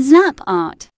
Zap art.